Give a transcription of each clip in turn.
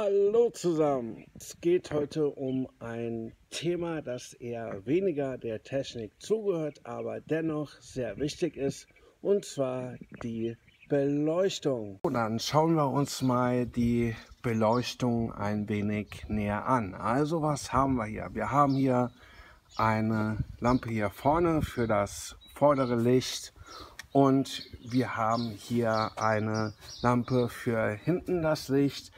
Hallo zusammen. Es geht heute um ein Thema, das eher weniger der Technik zugehört, aber dennoch sehr wichtig ist, und zwar die Beleuchtung. Und dann schauen wir uns mal die Beleuchtung ein wenig näher an. Also was haben wir hier? Wir haben hier eine Lampe hier vorne für das vordere Licht und wir haben hier eine Lampe für hinten das Licht.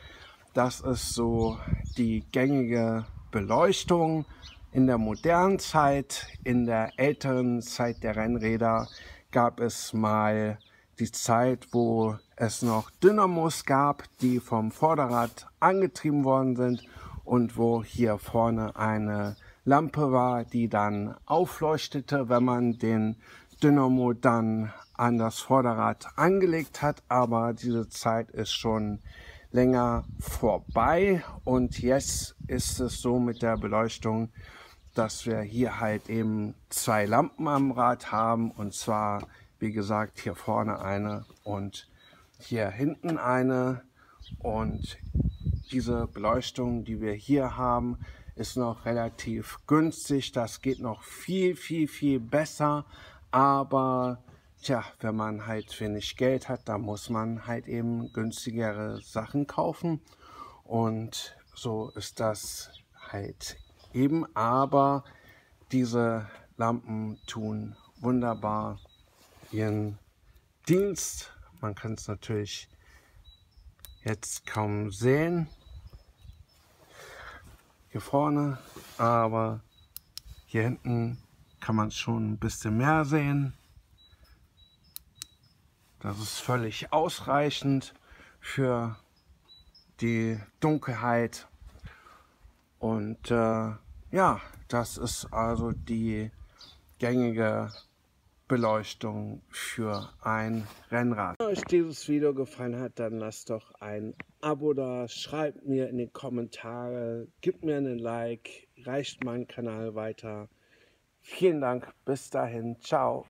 Das ist so die gängige Beleuchtung in der modernen Zeit. In der älteren Zeit der Rennräder gab es mal die Zeit, wo es noch Dynamos gab, die vom Vorderrad angetrieben worden sind und wo hier vorne eine Lampe war, die dann aufleuchtete, wenn man den Dynamo dann an das Vorderrad angelegt hat. Aber diese Zeit ist schon länger vorbei und jetzt ist es so mit der Beleuchtung, dass wir hier halt eben zwei Lampen am Rad haben und zwar wie gesagt hier vorne eine und hier hinten eine und diese Beleuchtung, die wir hier haben, ist noch relativ günstig. Das geht noch viel, viel, viel besser. Aber Tja, wenn man halt wenig Geld hat, dann muss man halt eben günstigere Sachen kaufen. Und so ist das halt eben. Aber diese Lampen tun wunderbar ihren Dienst. Man kann es natürlich jetzt kaum sehen. Hier vorne, aber hier hinten kann man schon ein bisschen mehr sehen. Das ist völlig ausreichend für die Dunkelheit. Und äh, ja, das ist also die gängige Beleuchtung für ein Rennrad. Wenn euch dieses Video gefallen hat, dann lasst doch ein Abo da, schreibt mir in die Kommentare, gebt mir einen Like, reicht meinen Kanal weiter. Vielen Dank, bis dahin, ciao.